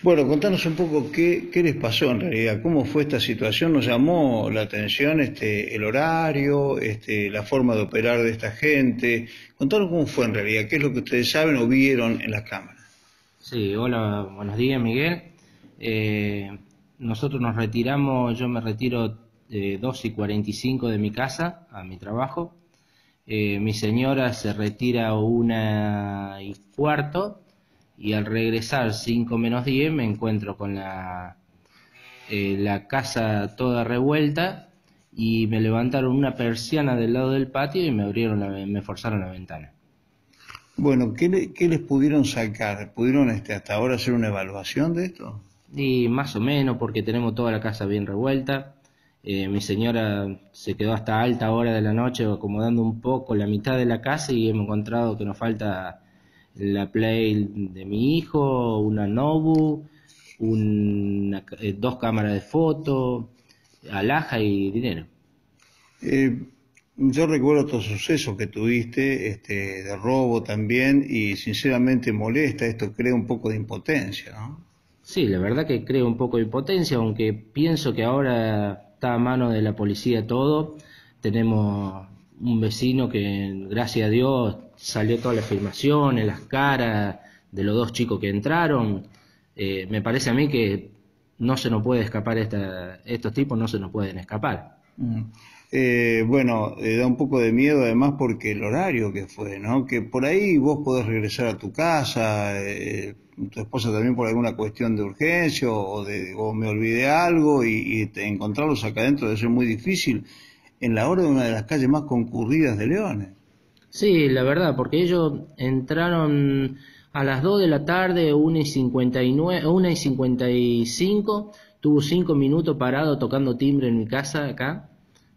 Bueno, contanos un poco qué, qué les pasó en realidad, cómo fue esta situación, nos llamó la atención este, el horario, este, la forma de operar de esta gente. Contanos cómo fue en realidad, qué es lo que ustedes saben o vieron en las cámaras. Sí, hola, buenos días Miguel. Eh, nosotros nos retiramos, yo me retiro de 2 y 45 de mi casa a mi trabajo. Eh, mi señora se retira una y cuarto y al regresar 5 menos 10 me encuentro con la, eh, la casa toda revuelta y me levantaron una persiana del lado del patio y me abrieron la, me forzaron la ventana. Bueno, ¿qué, le- qué les pudieron sacar? ¿Pudieron este, hasta ahora hacer una evaluación de esto? Y más o menos porque tenemos toda la casa bien revuelta. Eh, mi señora se quedó hasta alta hora de la noche acomodando un poco la mitad de la casa y hemos encontrado que nos falta la Play de mi hijo, una Nobu, una eh, dos cámaras de foto, alhaja y dinero. Eh, yo recuerdo otros sucesos que tuviste, este, de robo también, y sinceramente molesta, esto crea un poco de impotencia, ¿no? Sí, la verdad que creo un poco de impotencia, aunque pienso que ahora está a mano de la policía todo. Tenemos un vecino que, gracias a Dios, salió todas las filmaciones, las caras de los dos chicos que entraron. Eh, me parece a mí que no se nos puede escapar esta, estos tipos, no se nos pueden escapar. Mm. Eh, bueno, eh, da un poco de miedo además porque el horario que fue, ¿no? Que por ahí vos podés regresar a tu casa, eh, tu esposa también por alguna cuestión de urgencia o, de, me olvidé algo y, y te- encontrarlos acá adentro debe ser muy difícil en la hora de una de las calles más concurridas de Leones. Sí, la verdad, porque ellos entraron a las 2 de la tarde, 1 y 59, 1 y 55, tuvo 5 minutos parado tocando timbre en mi casa acá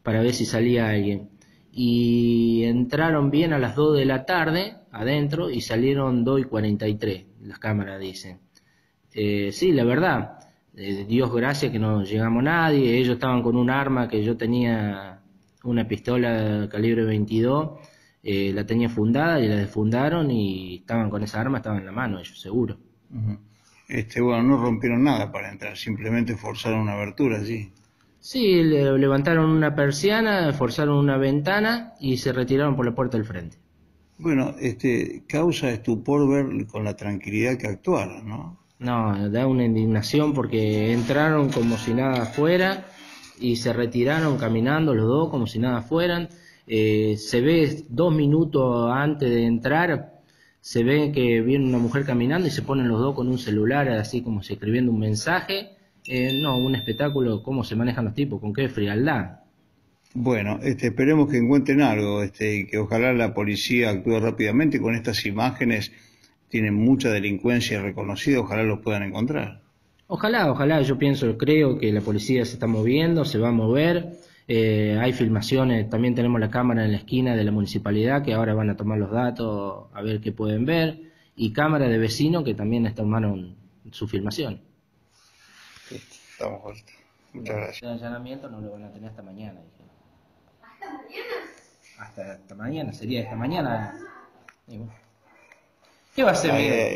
para ver si salía alguien. Y entraron bien a las 2 de la tarde adentro y salieron 2 y 43, las cámaras dicen. Eh, sí, la verdad, Dios gracias que no llegamos nadie, ellos estaban con un arma que yo tenía, una pistola calibre 22, eh, la tenía fundada y la desfundaron y estaban con esa arma, estaban en la mano ellos, seguro. Este, bueno, no rompieron nada para entrar, simplemente forzaron una abertura allí. Sí, le levantaron una persiana, forzaron una ventana y se retiraron por la puerta del frente. Bueno, este, causa estupor ver con la tranquilidad que actuaron, ¿no? No, da una indignación porque entraron como si nada fuera y se retiraron caminando los dos como si nada fueran. Eh, se ve dos minutos antes de entrar, se ve que viene una mujer caminando y se ponen los dos con un celular así como si escribiendo un mensaje. Eh, no, un espectáculo, cómo se manejan los tipos, con qué frialdad. Bueno, este, esperemos que encuentren algo, este, y que ojalá la policía actúe rápidamente. Con estas imágenes tienen mucha delincuencia reconocida, ojalá los puedan encontrar. Ojalá, ojalá, yo pienso, creo que la policía se está moviendo, se va a mover. Eh, hay filmaciones, también tenemos la cámara en la esquina de la municipalidad que ahora van a tomar los datos a ver qué pueden ver. Y cámara de vecino que también tomaron su filmación. Listo, estamos vuelta. Muchas gracias. El allanamiento no lo van a tener hasta mañana. ¿Hasta mañana? Hasta, hasta mañana, sería esta mañana. Y bueno. ¿Qué va a Miguel? ay,